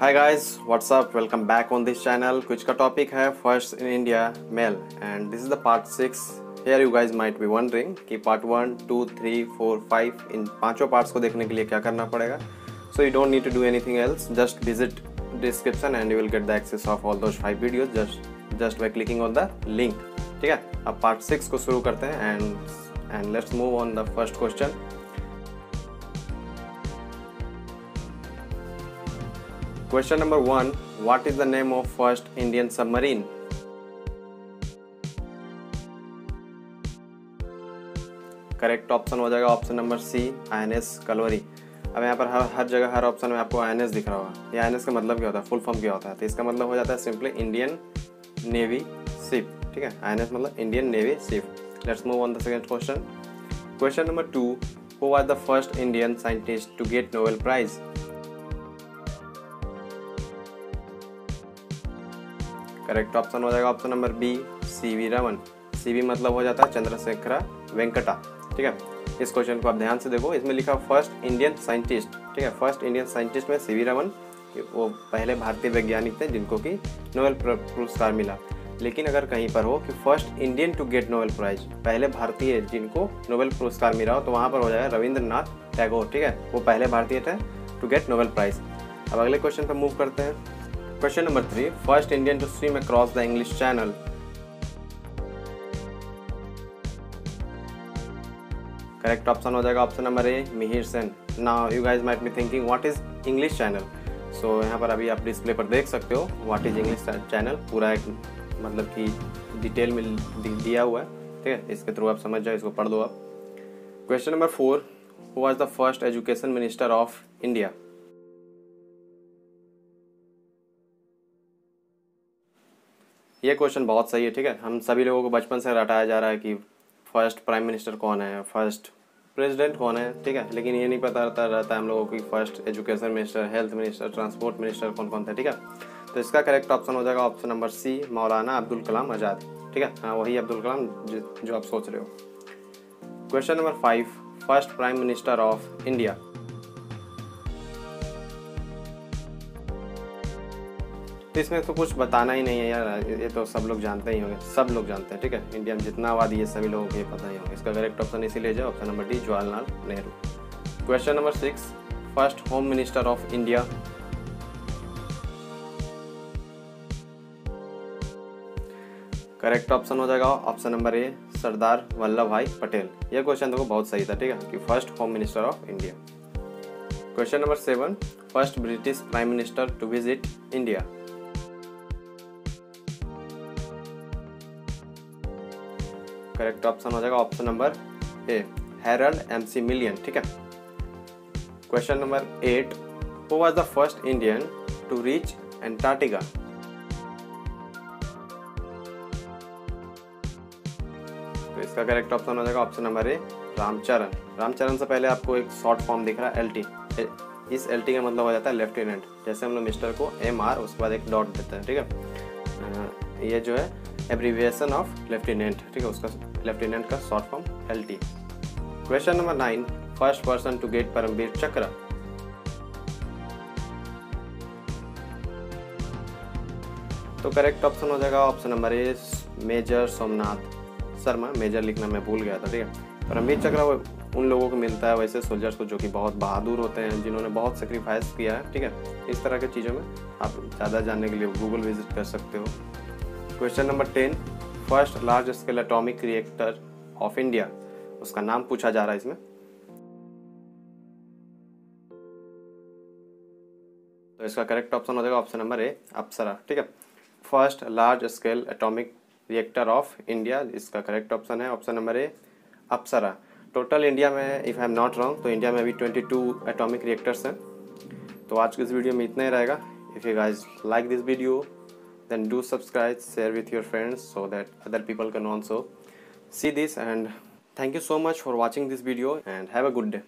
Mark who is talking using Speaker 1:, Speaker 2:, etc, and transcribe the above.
Speaker 1: Hi guys what's up welcome back on this channel कुछ का topic है first in India male and this is the part six here you guys might be wondering कि part one two three four five इन पाँचों parts को देखने के लिए क्या करना पड़ेगा? So you don't need to do anything else just visit description and you will get the access of all those five videos just just by clicking on the link ठीक है? अब पार्ट सिक्स को शुरू करते हैं and and let's move on the first question Question number one, What is the name of first Indian submarine? Correct option हो जाएगा option number C I N S Kalvari. अब यहाँ पर हर हर जगह, हर ऑप्शन में आपको आई एन एस दिख रहा होगा। ये आई एन एस का मतलब क्या होता है? फुल फॉर्म क्या होता है? तो इसका मतलब हो जाता है सिंपली इंडियन नेवी शिप ठीक है? आई एन एस मतलब Indian navy ship let's move on the second question question number two who was the first Indian scientist to get Nobel prize correct option हो जाएगा option number B C V Raman. C V मतलब हो जाता है चंद्रशेखर वेंकटा, ठीक है? इस question को आप ध्यान से देखो। इसमें लिखा फ़र्स्ट इंडियन साइंटिस्ट ठीक है? फ़र्स्ट इंडियन साइंटिस्ट में सी वी रमन वो पहले भारतीय वैज्ञानिक थे जिनको कि नोबेल पुरस्कार मिला। लेकिन अगर कहीं पर हो कि first Indian to get Nobel prize पहले भारतीय जिनको नोबेल पुरस्कार मिला हो तो वहाँ पर हो जाएगा रविंद्रनाथ टैगोर, ठीक है? वो पहले भारतीय थे टू गेट नोबेल प्राइज अब अगले क्वेश्चन पर मूव करते हैं। Question number three. First Indian to swim across the English Channel. Correct option हो जाएगा option number A Mihir Sen now you guys might be thinking what is English channel so यहाँ पर अभी आप display पर देख सकते हो व्हाट इज़ इंग्लिश चैनल पूरा एक मतलब कि डिटेल में दिया हुआ है, ठीक है? इसके थ्रू आप समझ जाओ, इसको पढ़ दो आप। Question number four who was the first education minister of India ये क्वेश्चन बहुत सही है, ठीक है? हम सभी लोगों को बचपन से रटाया जा रहा है कि फ़र्स्ट प्राइम मिनिस्टर कौन है फ़र्स्ट प्रेसिडेंट कौन है, ठीक है? लेकिन ये नहीं पता रहता रहता है हम लोगों की first education minister health minister transport minister कौन कौन थे, ठीक है? तो इसका करेक्ट ऑप्शन हो जाएगा ऑप्शन नंबर सी मौलाना अब्दुल कलाम आज़ाद। ठीक है? हाँ वही अब्दुल कलाम जो आप सोच रहे हो। Question number five first prime minister of India तो इसमें तो कुछ बताना ही नहीं है यार, ये तो सब लोग जानते ही होंगे, सब लोग जानते हैं, ठीक है? इंडिया में जितना आबादी है, सभी लोगों को ये पता ही होगा। इसका करेक्ट ऑप्शन इसीलिए जाए option number D Jawaharlal Nehru question number six first home minister of India correct option हो जाएगा option number A Sardar Vallabh Bhai Patel यह क्वेश्चन देखो, बहुत सही था, ठीक है? कि first home minister of India question number seven first British prime minister to visit India correct option हो जाएगा option number A Harold M C Millan ठीक है? Question number eight who was the first Indian to reach Antarctica तो इसका correct option हो जाएगा option number A Ramcharan Ramcharan से पहले आपको एक शॉर्ट फॉर्म दिख रहा है एल टी इस एल टी का मतलब हो जाता है लेफ्टिनेंट जैसे हम लोग मिस्टर को एम आर उसके बाद एक डॉट देते हैं, ठीक है? ये जो है एब्रीविएशन ऑफ़ लेफ्टिनेंट ठीक है, उसका लेफ्टिनेंट का short form L T question number nine first person to get Paramvir Chakra तो करेक्ट ऑप्शन हो जाएगा option number A major Somnath Sharma major लिखना मैं भूल गया था, ठीक है। परमवीर चक्र उन लोगों को मिलता है, वैसे सोल्जर्स को जो कि बहुत बहादुर होते हैं, जिन्होंने बहुत सेक्रीफाइस किया है, ठीक है। इस तरह की चीज़ों में आप ज़्यादा जानने के लिए गूगल विज़िट कर सकते हो। Question number ten, first large scale atomic reactor of India. उसका नाम पूछा जा रहा है इसमें। तो इसका करेक्ट ऑप्शन हो जाएगा ऑप्शन नंबर ए अप्सरा, ठीक है? First large scale atomic reactor of India इसका करेक्ट ऑप्शन है option number A Apsara. Total India में if I am not wrong तो इंडिया में अभी 22 एटॉमिक रिएक्टर्स हैं। तो आज के इस वीडियो में इतना ही रहेगा। If you guys like this video then do subscribe share with your friends so that other people can also see this. And thank you so much for watching this video and have a good day